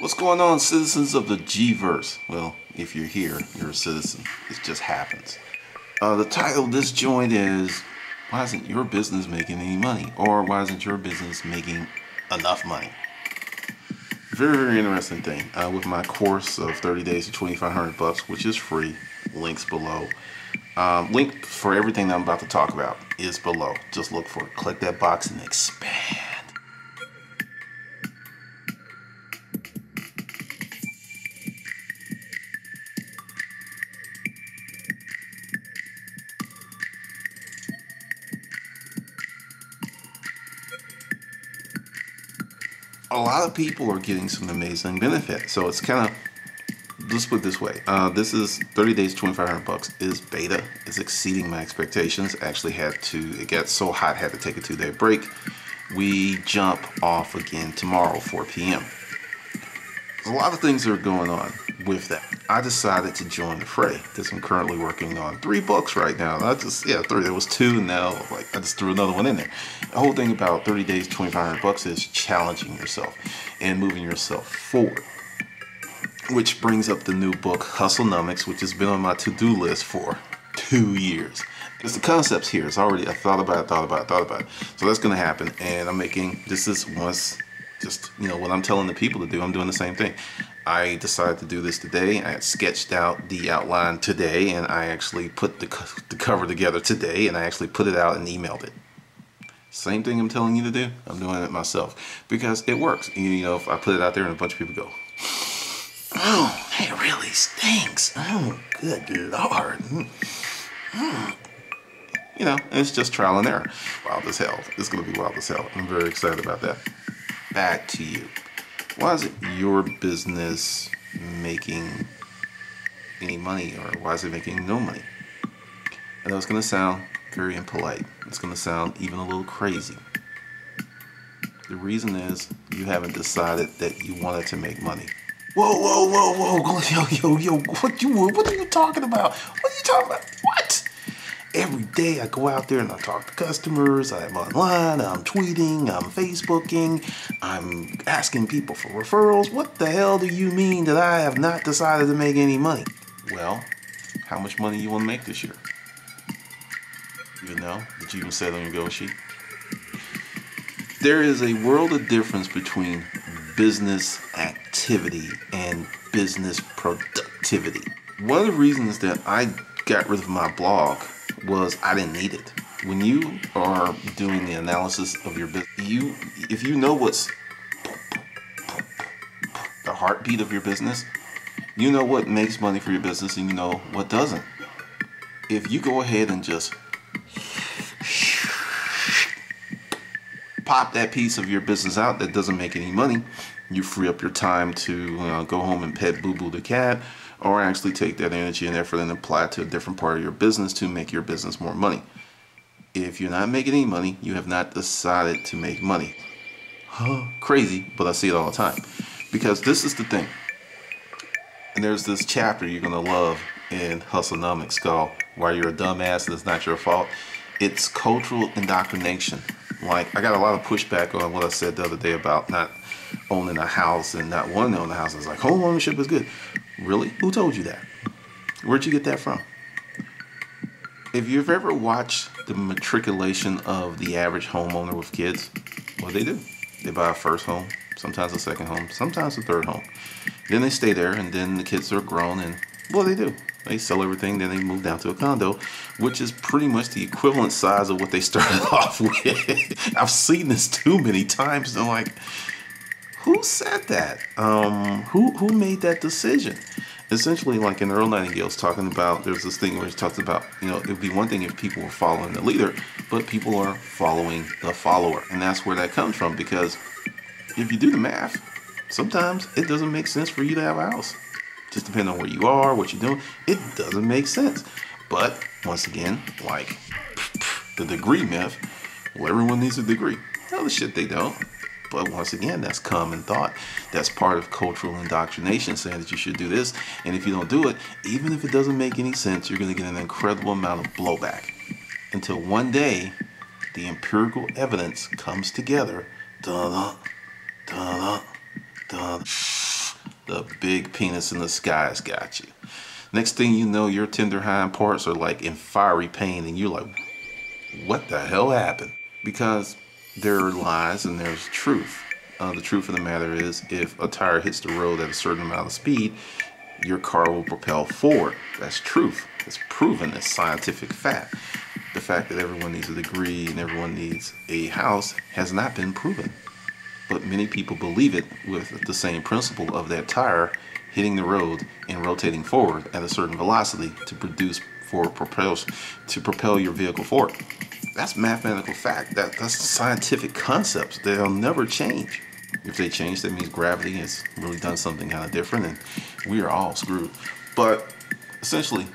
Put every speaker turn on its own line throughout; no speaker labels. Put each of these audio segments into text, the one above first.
What's going on, citizens of the G-verse? Well, if you're here, you're a citizen. It just happens. Uh, the title of this joint is Why isn't your business making any money? Or why isn't your business making enough money? Very, very interesting thing. Uh, with my course of 30 days to 2500 bucks, which is free, links below. Um, link for everything that I'm about to talk about is below. Just look for it. Click that box and expand. A lot of people are getting some amazing benefit. So it's kind of let's put it this way. Uh, this is 30 days, 2,500 bucks. Is beta. It's exceeding my expectations. Actually had to. It got so hot, had to take a two-day break. We jump off again tomorrow, 4 p.m. There's a lot of things that are going on with that. I decided to join the fray because I'm currently working on three books right now. I just yeah, three. There was two, and now like I just threw another one in there. The whole thing about 30 days, 2,500 bucks is challenging yourself and moving yourself forward. Which brings up the new book Hustle Hustlenomics, which has been on my to-do list for two years. It's the concepts here. It's already I thought about it, thought about it, thought about it. So that's gonna happen, and I'm making this is once just you know what I'm telling the people to do. I'm doing the same thing. I decided to do this today. I sketched out the outline today, and I actually put the, the cover together today, and I actually put it out and emailed it. Same thing I'm telling you to do. I'm doing it myself because it works. You, know, if I put it out there and a bunch of people go, "Oh, it really stinks." Oh, good lord. Mm. You know, it's just trial and error. Wild as hell. It's gonna be wild as hell. I'm very excited about that. Back to you why is it your business making any money or why is it making no money? I know it's going to sound very impolite. It's going to sound even a little crazy. The reason is you haven't decided that you wanted to make money. Whoa, whoa, whoa, whoa, yo, yo, yo, what you, what are you talking about? What are you talking about? Every day I go out there and I talk to customers, I'm online, I'm tweeting, I'm Facebooking, I'm asking people for referrals. What the hell do you mean that I have not decided to make any money? Well, how much money you want to make this year? You know? Did you even set on your go sheet? There is a world of difference between business activity and business productivity. One of the reasons that I got rid of my blog was I didn't need it. When you are doing the analysis of your business, you if you know what's the heartbeat of your business, you know what makes money for your business and you know what doesn't. If you go ahead and just pop that piece of your business out that doesn't make any money, you free up your time to uh, go home and pet Boo Boo the cat or actually take that energy and effort and apply it to a different part of your business to make your business more money. If you're not making any money, you have not decided to make money. Huh, crazy, but I see it all the time. Because this is the thing. And there's this chapter you're to love in Hustlenomics called Why You're a Dumbass and It's Not Your Fault. It's cultural indoctrination. Like, I got a lot of pushback on what I said the other day about not owning a house and not wanting to own a house. It's like, home ownership is good. Really? Who told you that? Where'd you get that from? If you've ever watched the matriculation of the average homeowner with kids, what they do? They buy a first home, sometimes a second home, sometimes a third home. Then they stay there, and then the kids are grown, and what do they do? They sell everything, then they move down to a condo, which is pretty much the equivalent size of what they started off with. I've seen this too many times. And I'm like, who said that? Um, who who made that decision? Essentially, like in Earl Nightingale's talking about, there's this thing where he talks about, you know, it would be one thing if people were following the leader, but people are following the follower, and that's where that comes from. Because if you do the math, sometimes it doesn't make sense for you to have a house. Just depending on where you are, what you're doing, it doesn't make sense. But once again, like the degree myth, well, everyone needs a degree. No, the shit they don't. But once again, that's common thought. That's part of cultural indoctrination saying that you should do this. And if you don't do it, even if it doesn't make any sense, you're going to get an incredible amount of blowback. Until one day, the empirical evidence comes together. Da-da, da-da, da The big penis in the sky's got you. Next thing you know, your tender hind parts are like in fiery pain, and you're like, what the hell happened? Because there are lies and there's truth. Uh, the truth of the matter is, if a tire hits the road at a certain amount of speed, your car will propel forward. That's truth. It's proven. It's scientific fact. The fact that everyone needs a degree and everyone needs a house has not been proven. But many people believe it with the same principle of that tire hitting the road and rotating forward at a certain velocity to produce for propulsion to propel your vehicle forward. That's mathematical fact. That that's scientific concepts. They'll never change. If they change, that means gravity has really done something kind of different, and we are all screwed. But essentially,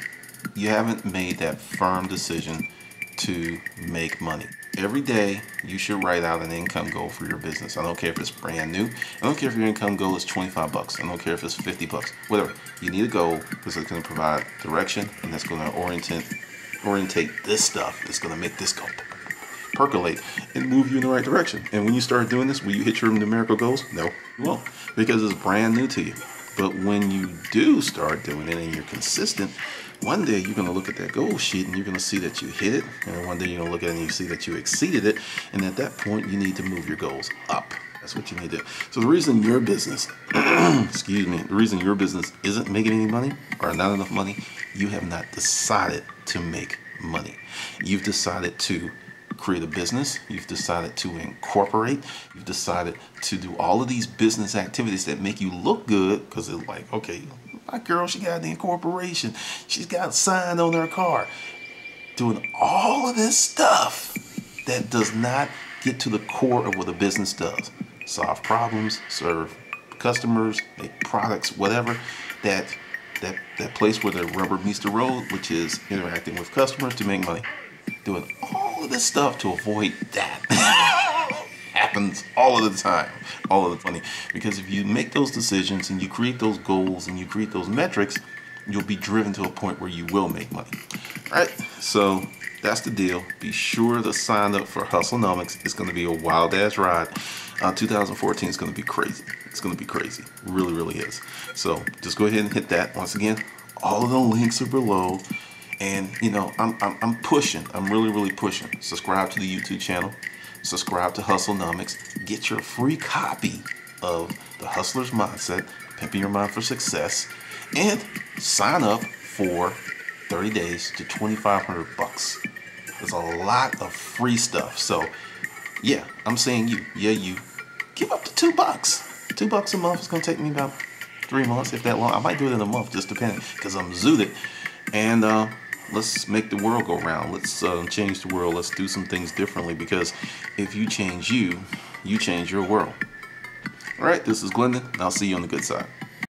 you haven't made that firm decision to make money. Every day, you should write out an income goal for your business. I don't care if it's brand new. I don't care if your income goal is 25 bucks. I don't care if it's 50 bucks. Whatever. You need a goal because it's going to provide direction and that's going to orientate, orientate this stuff. It's going to make this go percolate and move you in the right direction. And when you start doing this, will you hit your numerical goals? No, you won't because it's brand new to you. But when you do start doing it and you're consistent, one day you're going to look at that goal sheet and you're going to see that you hit it. And one day you're going to look at it and you see that you exceeded it. And at that point, you need to move your goals up. That's what you need to do. So the reason your business, excuse me, the reason your business isn't making any money or not enough money, you have not decided to make money. You've decided to create a business, you've decided to incorporate, you've decided to do all of these business activities that make you look good because it's like, okay, my girl, she got the incorporation, she's got signed on her car. Doing all of this stuff that does not get to the core of what a business does. Solve problems, serve customers, make products, whatever. That that that place where the rubber meets the road, which is interacting with customers to make money. Doing all of this stuff to avoid that. happens all of the time, all of the funny. Because if you make those decisions and you create those goals and you create those metrics, you'll be driven to a point where you will make money. All right, so that's the deal. Be sure to sign up for Hustlenomics. It's going to be a wild ass ride. Uh, 2014 is going to be crazy. It's going to be crazy. Really, really is. So just go ahead and hit that. Once again, all of the links are below. And you know, I'm, I'm, I'm pushing. I'm really, really pushing. Subscribe to the YouTube channel. Subscribe to Hustlenomics. Get your free copy of The Hustler's Mindset, Pimping Your Mind for Success, and sign up for 30 days to 2500 bucks. There's a lot of free stuff. So, yeah, I'm saying you, yeah, you, give up to two bucks. Two bucks a month is going to take me about three months, if that long. I might do it in a month, just depending, because I'm zooted. And, uh, let's make the world go round. Let's uh, change the world. Let's do some things differently because if you change you, you change your world. All right, this is Glendon, and I'll see you on the good side.